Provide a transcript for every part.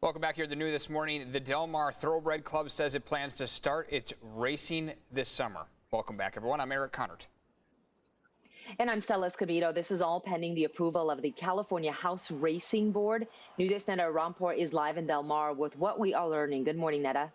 Welcome back here to the new this morning. The Del Mar Thoroughbred Club says it plans to start its racing this summer. Welcome back, everyone. I'm Eric Kahnert. And I'm Stella Escobedo. This is all pending the approval of the California Horse Racing Board. News Neda Iranpour is live in Del Mar with what we are learning. Good morning, Neda.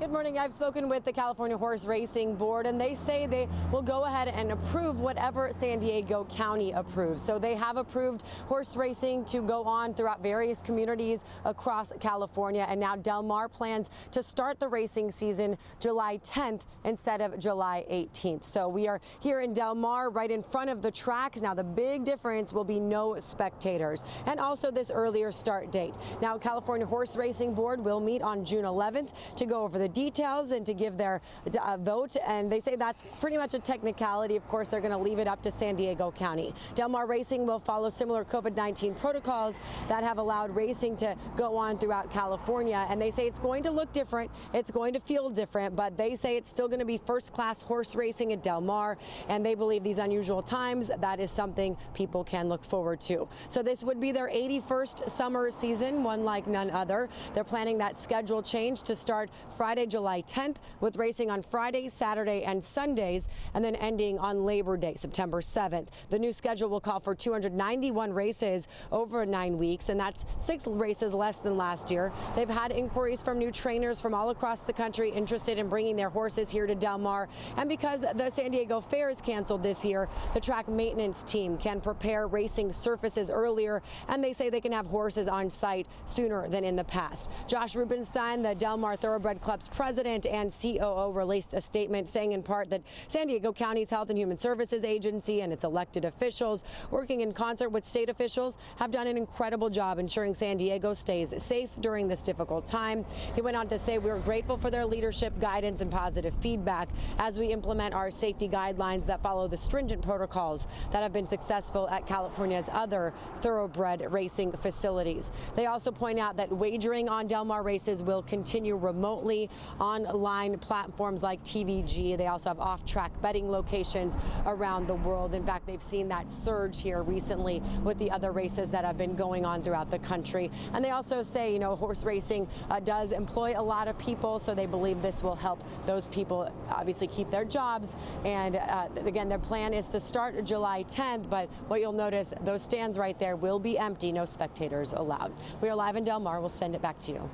Good morning. I've spoken with the California Horse Racing Board, and they say they will go ahead and approve whatever San Diego County approves. So they have approved horse racing to go on throughout various communities across California, and now Del Mar plans to start the racing season July 10th instead of July 18th. So we are here in Del Mar, right in front of the tracks. Now the big difference will be no spectators, and also this earlier start date. Now California Horse Racing Board will meet on June 11th to go over the details and to give their uh, vote. And they say that's pretty much a technicality. Of course, they're going to leave it up to San Diego County. Del Mar Racing will follow similar COVID-19 protocols that have allowed racing to go on throughout California. And they say it's going to look different. It's going to feel different, but they say it's still going to be first class horse racing at Del Mar. And they believe these unusual times, that is something people can look forward to. So this would be their 81st summer season, one like none other. They're planning that schedule change to start Friday Friday, July 10th, with racing on Friday, Saturday, and Sundays, and then ending on Labor Day, September 7th. The new schedule will call for 291 races over nine weeks, and that's six races less than last year. They've had inquiries from new trainers from all across the country interested in bringing their horses here to Del Mar. And because the San Diego Fair is canceled this year, the track maintenance team can prepare racing surfaces earlier, and they say they can have horses on site sooner than in the past. Josh Rubenstein, the Del Mar Thoroughbred Club's president and COO released a statement saying in part that San Diego County's Health and Human Services Agency and its elected officials, working in concert with state officials, have done an incredible job ensuring San Diego stays safe during this difficult time. He went on to say we are grateful for their leadership, guidance, and positive feedback as we implement our safety guidelines that follow the stringent protocols that have been successful at California's other thoroughbred racing facilities. They also point out that wagering on Del Mar races will continue remotely online platforms like TVG. They also have off-track betting locations around the world. In fact, they've seen that surge here recently with the other races that have been going on throughout the country. And they also say, you know, horse racing uh, does employ a lot of people, so they believe this will help those people obviously keep their jobs. And uh, again, their plan is to start July 10th, but what you'll notice, those stands right there will be empty, no spectators allowed. We are live in Del Mar. We'll send it back to you.